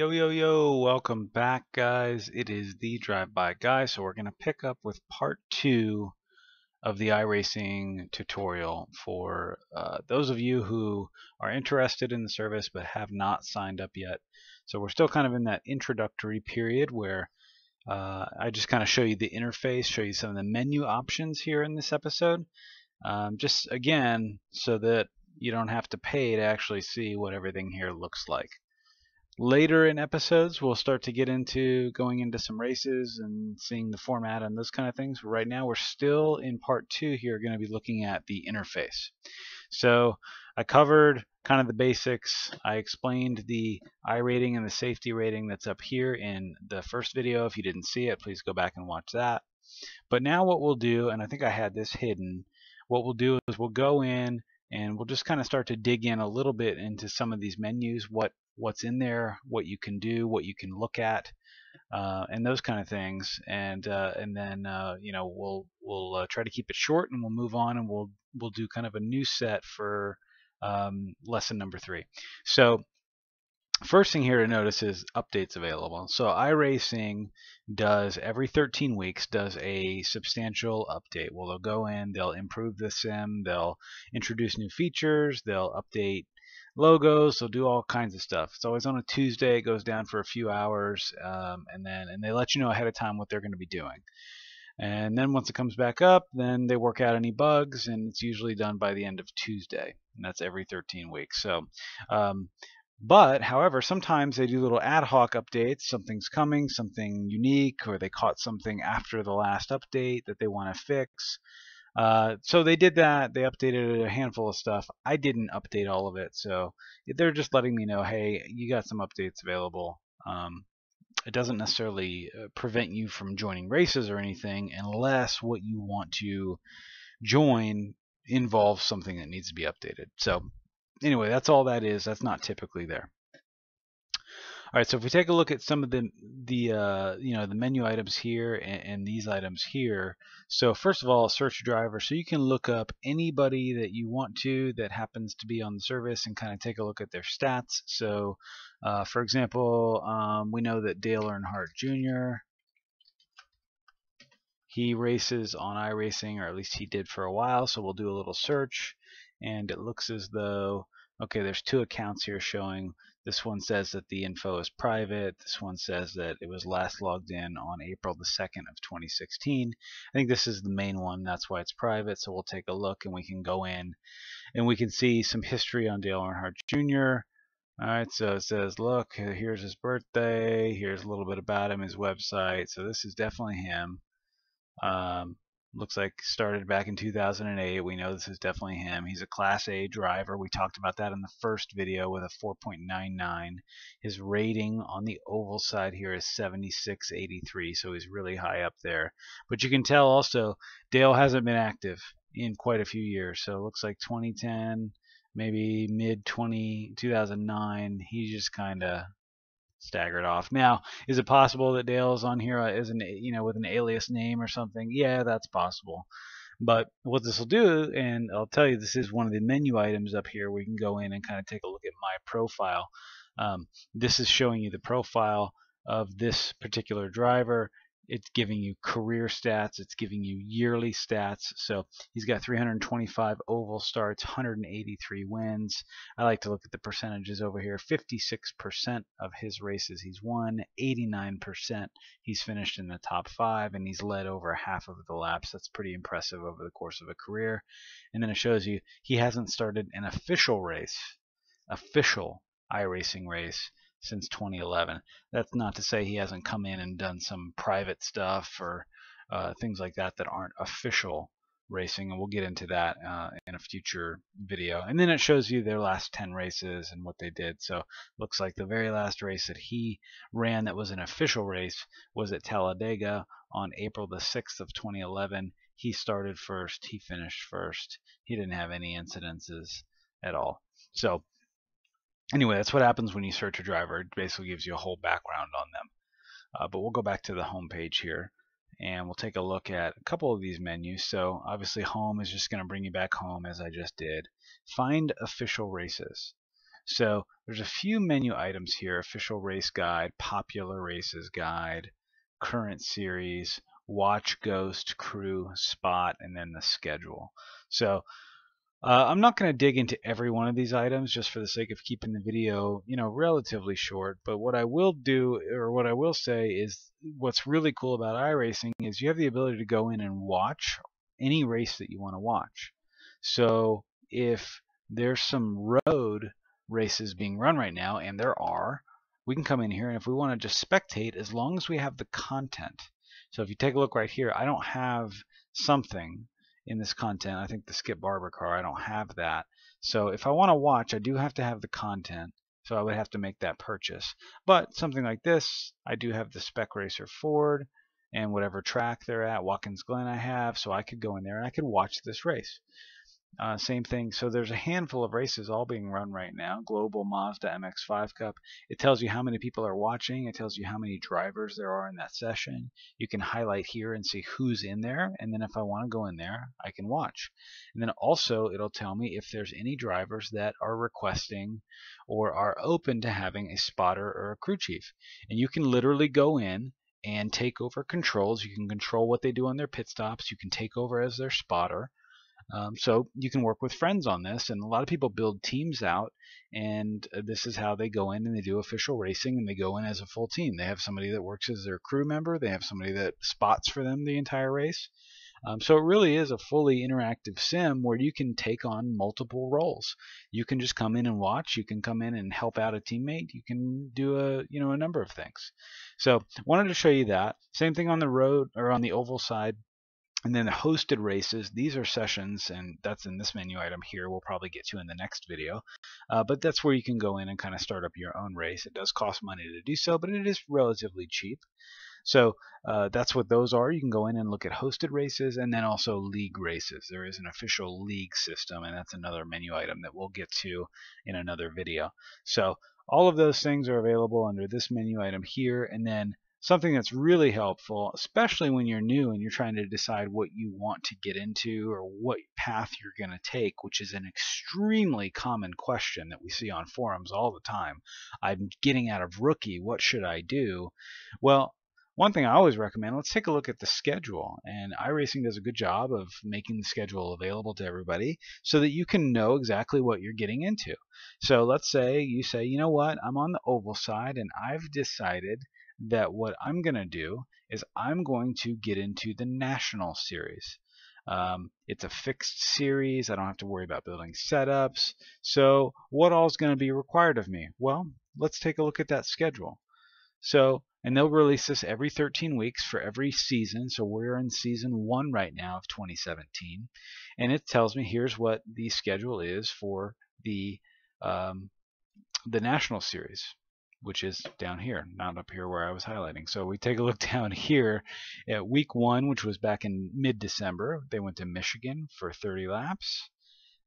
Yo, yo, yo, welcome back, guys. It is the Drive By Guy, so we're going to pick up with part two of the iRacing tutorial for uh, those of you who are interested in the service but have not signed up yet. So we're still kind of in that introductory period where uh, I just kind of show you the interface, show you some of the menu options here in this episode. Um, just again, so that you don't have to pay to actually see what everything here looks like. Later in episodes, we'll start to get into going into some races and seeing the format and those kind of things. Right now, we're still in part two here, going to be looking at the interface. So I covered kind of the basics. I explained the iRating and the safety rating that's up here in the first video. If you didn't see it, please go back and watch that. But now what we'll do, and I think I had this hidden, what we'll do is we'll go in and we'll just kind of start to dig in a little bit into some of these menus, what what's in there, what you can do, what you can look at, uh, and those kind of things. And uh, and then uh, you know we'll we'll uh, try to keep it short, and we'll move on, and we'll we'll do kind of a new set for um, lesson number three. So first thing here to notice is updates available. So iRacing does every 13 weeks does a substantial update. Well, they'll go in, they'll improve the sim, they'll introduce new features, they'll update logos. They'll do all kinds of stuff. It's always on a Tuesday. It goes down for a few hours, um, and then and they let you know ahead of time what they're going to be doing. And then once it comes back up, then they work out any bugs, and it's usually done by the end of Tuesday, and that's every 13 weeks. So, um, but however, sometimes they do little ad hoc updates. Something's coming, something unique, or they caught something after the last update that they want to fix. Uh, so they did that. They updated a handful of stuff. I didn't update all of it, so they're just letting me know, hey, you got some updates available. Um, it doesn't necessarily uh, prevent you from joining races or anything, unless what you want to join involves something that needs to be updated. So anyway, that's all that is. That's not typically there. All right, so if we take a look at some of the the uh, you know the menu items here and, and, these items here. So first of all, search driver. So you can look up anybody that you want to that happens to be on the service and kind of take a look at their stats. So uh, for example, um, we know that Dale Earnhardt Jr. He races on iRacing, or at least he did for a while. So we'll do a little search, and it looks as though okay, there's two accounts here showing this one says that the info is private. This one says that it was last logged in on April the 2nd of 2016. I think this is the main one. That's why it's private. So we'll take a look and we can go in and we can see some history on Dale Earnhardt Jr. All right, so it says, look, here's his birthday. Here's a little bit about him, his website. So this is definitely him. Um, looks like started back in 2008. We know this is definitely him. He's a Class A driver. We talked about that in the first video with a 4.99. His rating on the oval side here is 7683, so he's really high up there. But you can tell also Dale hasn't been active in quite a few years. So it looks like 2010, maybe mid 20 2009. He just kind of staggered off. Now, is it possible that Dale's on here is an you know with an alias name or something? Yeah, that's possible. But what this will do, and I'll tell you, this is one of the menu items up here you can go in and kind of take a look at my profile. Um, this is showing you the profile of this particular driver it's giving you career stats, it's giving you yearly stats. So he's got 325 oval starts, 183 wins. I like to look at the percentages over here. 56% of his races he's won, 89% he's finished in the top five, and he's led over half of the laps. That's pretty impressive over the course of a career. And then it shows you he hasn't started an official race, official iRacing race since 2011. That's not to say he hasn't come in and done some private stuff or uh, things like that that aren't official racing, and we'll get into that uh, in a future video. And then it shows you their last 10 races and what they did. So looks like the very last race that he ran that was an official race was at Talladega on April the 6th of 2011. He started first, he finished first. He didn't have any incidences at all. So anyway, that's what happens when you search a driver. It basically gives you a whole background on them. Uh, but we'll go back to the home page here and we'll take a look at a couple of these menus. So obviously home is just going to bring you back home as I just did. Find official races. So there's a few menu items here, official race guide, popular races guide, current series, watch ghost, crew, spot, and then the schedule. So uh, I'm not going to dig into every one of these items just for the sake of keeping the video, you know, relatively short. But what I will do, or what I will say, is what's really cool about iRacing is you have the ability to go in and watch any race that you want to watch. So if there's some road races being run right now, and there are, we can come in here and if we want to just spectate, as long as we have the content. So if you take a look right here, I don't have something in this content. I think the Skip Barber car, I don't have that. So if I want to watch, I do have to have the content. So I would have to make that purchase. But something like this, I do have the Spec Racer Ford and whatever track they're at, Watkins Glen I have, so I could go in there and I could watch this race. Uh, same thing. So there's a handful of races all being run right now. Global Mazda MX-5 Cup. It tells you how many people are watching. It tells you how many drivers there are in that session. You can highlight here and see who's in there. And then if I want to go in there, I can watch. And then also it'll tell me if there's any drivers that are requesting or are open to having a spotter or a crew chief. And you can literally go in and take over controls. You can control what they do on their pit stops. You can take over as their spotter. Um, so you can work with friends on this, and a lot of people build teams out, and uh, this is how they go in and they do official racing, and they go in as a full team. They have somebody that works as their crew member, they have somebody that spots for them the entire race. Um, so it really is a fully interactive sim where you can take on multiple roles. You can just come in and watch. You can come in and help out a teammate. You can do a you know a number of things. So wanted to show you that. Same thing on the road or on the oval side. And then the hosted races, these are sessions, and that's in this menu item here. We'll probably get to in the next video. Uh, but that's where you can go in and kind of start up your own race. It does cost money to do so, but it is relatively cheap. So uh, that's what those are. You can go in and look at hosted races and then also league races. There is an official league system, and that's another menu item that we'll get to in another video. So all of those things are available under this menu item here, and then something that's really helpful, especially when you're new and you're trying to decide what you want to get into or what path you're going to take, which is an extremely common question that we see on forums all the time. I'm getting out of rookie, what should I do? Well, one thing I always recommend, let's take a look at the schedule. And iRacing does a good job of making the schedule available to everybody so that you can know exactly what you're getting into. So let's say you say, you know what, I'm on the oval side and I've decided that what I'm going to do is I'm going to get into the national series. Um, it's a fixed series. I don't have to worry about building setups. So what all is going to be required of me? Well, let's take a look at that schedule. So, and they'll release this every 13 weeks for every season. So we're in season one right now of 2017. And it tells me here's what the schedule is for the um, the national series which is down here, not up here where I was highlighting. So we take a look down here at week one, which was back in mid-December. They went to Michigan for 30 laps.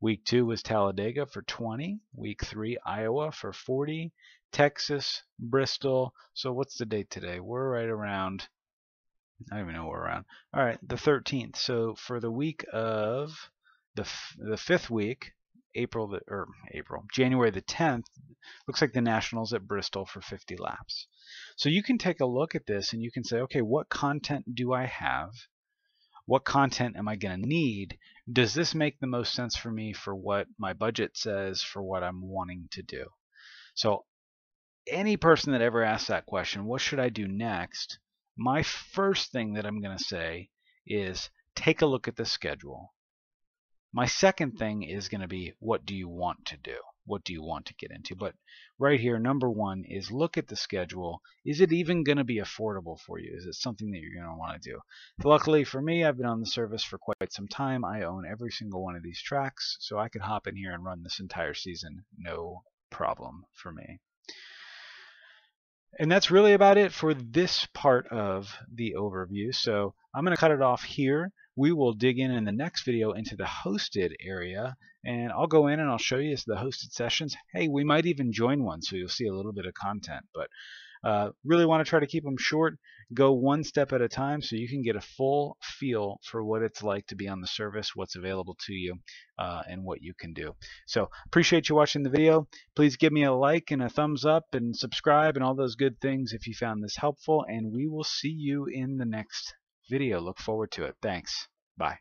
Week two was Talladega for 20. Week three, Iowa for 40. Texas, Bristol. So what's the date today? We're right around, I don't even know where we're around. All right, the 13th. So for the week of the, the fifth week, April the, or April, January the 10th, looks like the Nationals at Bristol for 50 laps. So you can take a look at this and you can say, okay, what content do I have? What content am I going to need? Does this make the most sense for me for what my budget says for what I'm wanting to do? So any person that ever asks that question, what should I do next? My first thing that I'm going to say is take a look at the schedule. My second thing is going to be what do you want to do? What do you want to get into? But right here, number one is look at the schedule. Is it even going to be affordable for you? Is it something that you're going to want to do? Luckily for me, I've been on the service for quite some time. I own every single one of these tracks, so I could hop in here and run this entire season no problem for me. And that's really about it for this part of the overview. So I'm going to cut it off here we will dig in in the next video into the hosted area and I'll go in and I'll show you the hosted sessions. Hey, we might even join one so you'll see a little bit of content. But Uh, really want to try to keep them short. Go one step at a time so you can get a full feel for what it's like to be on the service, what's available to you, uh, and what you can do. So appreciate you watching the video. Please give me a like and a thumbs up and subscribe and all those good things if you found this helpful. And we will see you in the next video. Look forward to it. Thanks. Bye.